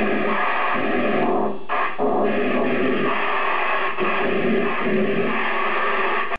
Thank you.